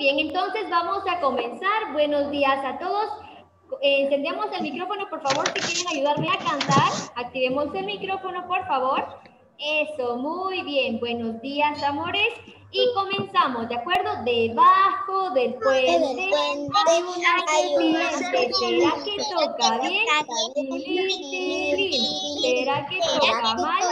bien, entonces vamos a comenzar. Buenos días a todos. Eh, encendemos el micrófono, por favor, si quieren ayudarme a cantar. Activemos el micrófono, por favor. Eso, muy bien. Buenos días, amores. Y comenzamos, ¿de acuerdo? Debajo del puente hay una serpiente. ¿Será que toca bien? ¿Será que toca mal?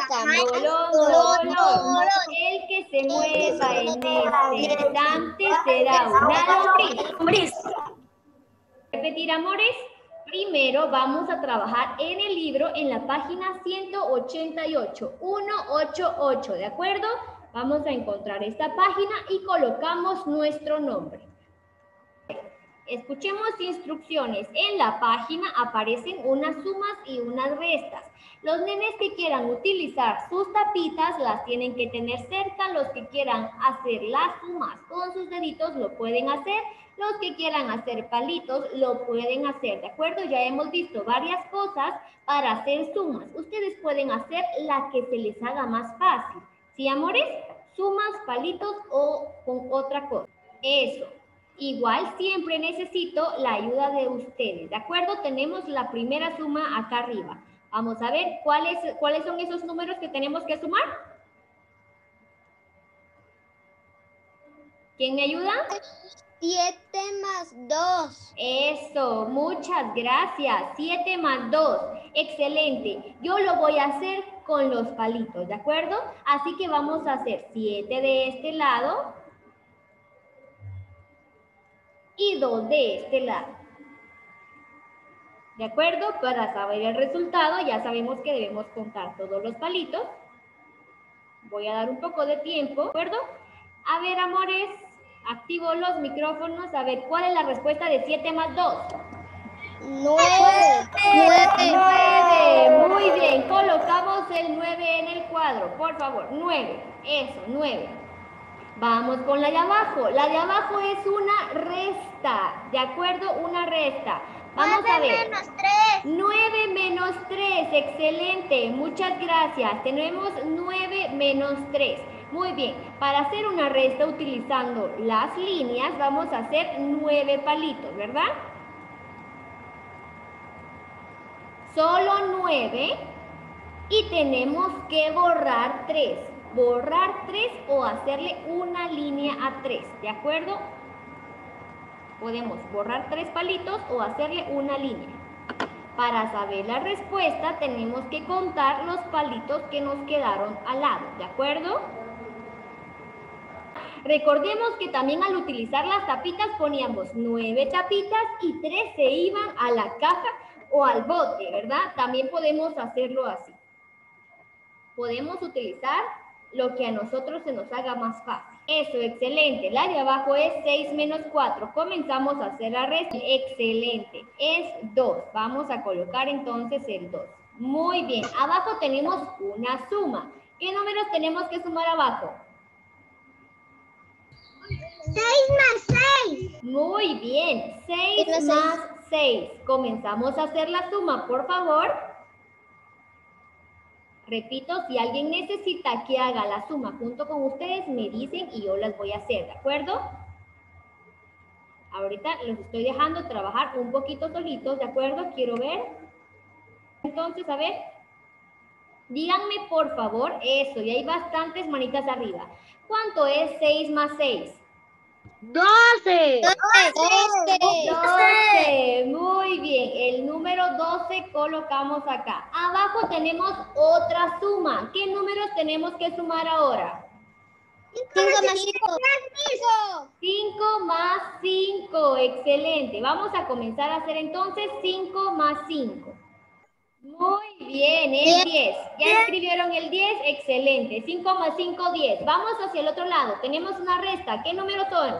Repetir, amores. Primero vamos a trabajar en el libro en la página 188, 188, ¿de acuerdo? Vamos a encontrar esta página y colocamos nuestro nombre. Escuchemos instrucciones. En la página aparecen unas sumas y unas restas. Los nenes que quieran utilizar sus tapitas las tienen que tener cerca. Los que quieran hacer las sumas con sus deditos lo pueden hacer. Los que quieran hacer palitos lo pueden hacer, ¿de acuerdo? Ya hemos visto varias cosas para hacer sumas. Ustedes pueden hacer la que se les haga más fácil. ¿Sí, amores? Sumas, palitos o con otra cosa. Eso. Igual siempre necesito la ayuda de ustedes, ¿de acuerdo? Tenemos la primera suma acá arriba. Vamos a ver cuáles, cuáles son esos números que tenemos que sumar. ¿Quién me ayuda? 7 más 2. Eso, muchas gracias. 7 más 2. Excelente. Yo lo voy a hacer con los palitos, ¿de acuerdo? Así que vamos a hacer 7 de este lado y 2 de este lado. ¿De acuerdo? Para saber el resultado ya sabemos que debemos contar todos los palitos. Voy a dar un poco de tiempo, ¿de acuerdo? A ver, amores, Activo los micrófonos. A ver, ¿cuál es la respuesta de 7 más 2? 9. 9. Muy bien. Colocamos el 9 en el cuadro. Por favor, 9. Eso, 9. Vamos con la de abajo. La de abajo es una resta. ¿De acuerdo? Una resta. Vamos a ver. menos 3. 9 menos 3. Excelente. Muchas gracias. Tenemos 9 menos 3. Muy bien, para hacer una resta utilizando las líneas vamos a hacer nueve palitos, ¿verdad? Solo nueve y tenemos que borrar tres. Borrar tres o hacerle una línea a tres, ¿de acuerdo? Podemos borrar tres palitos o hacerle una línea. Para saber la respuesta tenemos que contar los palitos que nos quedaron al lado, ¿de acuerdo? Recordemos que también al utilizar las tapitas poníamos nueve tapitas y tres se iban a la caja o al bote, ¿verdad? También podemos hacerlo así. Podemos utilizar lo que a nosotros se nos haga más fácil. Eso, excelente. La de abajo es 6 menos 4. Comenzamos a hacer la resta. Excelente. Es 2. Vamos a colocar entonces el 2. Muy bien. Abajo tenemos una suma. ¿Qué números tenemos que sumar abajo? 6 más 6. Muy bien. 6 más 6. Comenzamos a hacer la suma, por favor. Repito, si alguien necesita que haga la suma junto con ustedes, me dicen y yo las voy a hacer, ¿de acuerdo? Ahorita los estoy dejando trabajar un poquito solitos, ¿de acuerdo? Quiero ver. Entonces, a ver. Díganme, por favor, eso. Y hay bastantes manitas arriba. ¿Cuánto es 6 más 6? 12. 12. Muy bien. El número 12 colocamos acá. Abajo tenemos otra suma. ¿Qué números tenemos que sumar ahora? 5 más 5. 5 más 5. Excelente. Vamos a comenzar a hacer entonces 5 más 5. Muy bien, es 10. ¿Ya escribieron el 10? Excelente. 5 más 5, 10. Vamos hacia el otro lado. Tenemos una resta. ¿Qué números son?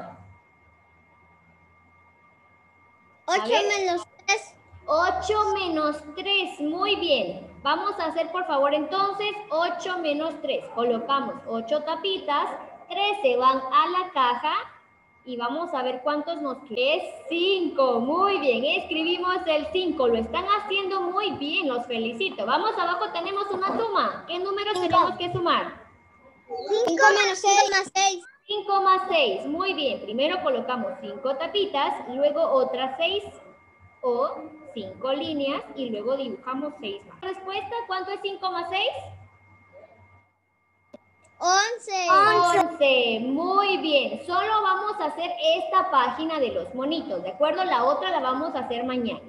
8 menos 3. 8 menos 3. Muy bien. Vamos a hacer, por favor, entonces 8 menos 3. Colocamos 8 tapitas. 3 se van a la caja y vamos a ver cuántos nos quedan. Es 5, muy bien, escribimos el 5, lo están haciendo muy bien, los felicito. Vamos abajo, tenemos una suma. ¿Qué números tenemos que sumar? 5 menos 6 más 6. 5 más 6, muy bien. Primero colocamos 5 tapitas, luego otras 6 o 5 líneas y luego dibujamos 6 más. Respuesta, ¿cuánto es 5 más 6? 11. 11, muy bien. Solo vamos a hacer esta página de los monitos, ¿de acuerdo? La otra la vamos a hacer mañana.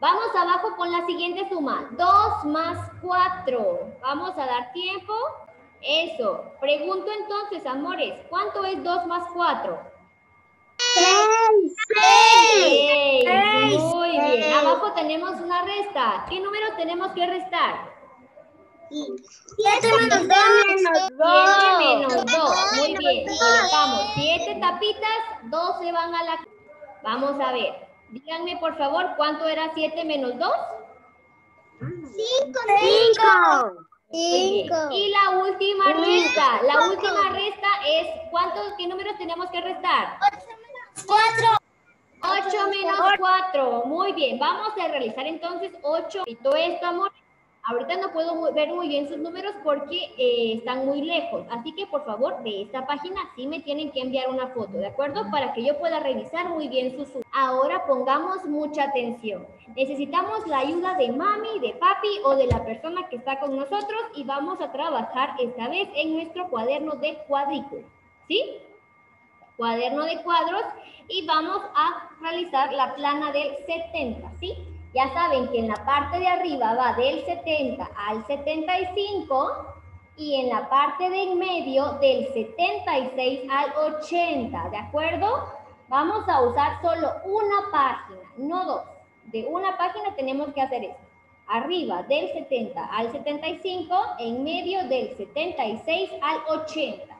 Vamos abajo con la siguiente suma. 2 más 4. Vamos a dar tiempo. Eso. Pregunto entonces, amores, ¿cuánto es 2 más 4? 6. 6. Muy bien. Abajo tenemos una resta. ¿Qué número tenemos que restar? 7 menos 2 menos 7 menos 2. Muy bien. Colocamos 7 tapitas, 2 se van a la... Vamos a ver. Díganme, por favor, ¿cuánto era 7 menos 2? 5. 5. Y la última resta. La última resta es, ¿cuántos, qué números tenemos que restar? 4. 8 menos 4. Muy bien, vamos a realizar entonces 8. Y todo esto, amor. Ahorita no puedo ver muy bien sus números porque eh, están muy lejos. Así que, por favor, de esta página sí me tienen que enviar una foto, ¿de acuerdo? Para que yo pueda revisar muy bien sus Ahora pongamos mucha atención. Necesitamos la ayuda de mami, de papi o de la persona que está con nosotros y vamos a trabajar esta vez en nuestro cuaderno de cuadrícula. ¿Sí? Cuaderno de cuadros y vamos a realizar la plana del 70, ¿sí? Ya saben que en la parte de arriba va del 70 al 75 y en la parte de en medio del 76 al 80, ¿de acuerdo? Vamos a usar solo una página, no dos. De una página tenemos que hacer esto. Arriba del 70 al 75, en medio del 76 al 80.